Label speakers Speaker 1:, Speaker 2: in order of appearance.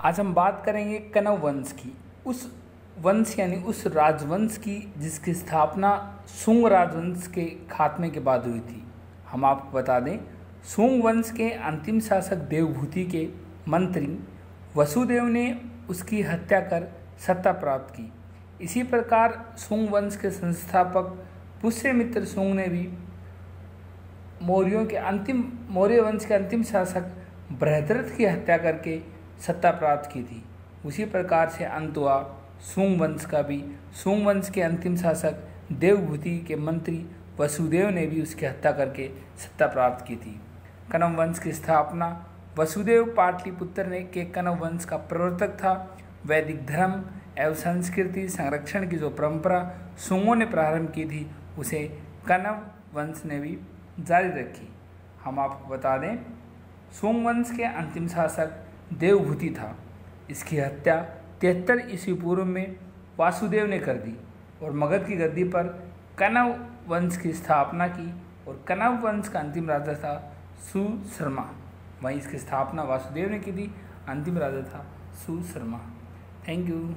Speaker 1: आज हम बात करेंगे कनव वंश की। उस वंश यानी उस राजवंश की, जिसकी स्थापना सुंग राजवंश के खात्मे के बाद हुई थी। हम आपको बता दें, सुंग वंश के अंतिम शासक देवभूति के मंत्री वसुदेव ने उसकी हत्या कर सत्ता प्राप्त की। इसी प्रकार सुंग वंश के संस्थापक पुष्यमित्र सुंग ने भी मौर्यों के अंतिम, मौर्य वंश के अंतिम शासक बृहद्रथ की हत्या करके सत्ता प्राप्त की थी। उसी प्रकार से अंत हुआ सुंग वंश का भी। सुंग वंश के अंतिम शासक देवभूति के मंत्री वसुदेव ने भी उसकी हत्या करके सत्ता प्राप्त की थी। कनव वंश की स्थापना वसुदेव पाटलिपुत्र ने के कनव वंश का प्रवर्तक था। वैदिक धर्म एवं संस्कृति संरक्षण की जो परंपरा सुंगों ने प्रारंभ की थी, उसे कनव वंश ने भी जारी रखी। हम आपको बता दें सोम वंश के अंतिम शासक देवभूति था। इसकी हत्या तिहत्तर ईस्वी पूर्व में वासुदेव ने कर दी और मगध की गद्दी पर कनव वंश की स्थापना की और कनव वंश का अंतिम राजा था सुशर्मा वहीं इसकी स्थापना वासुदेव ने की थी, अंतिम राजा था सुशर्मा थैंक यू।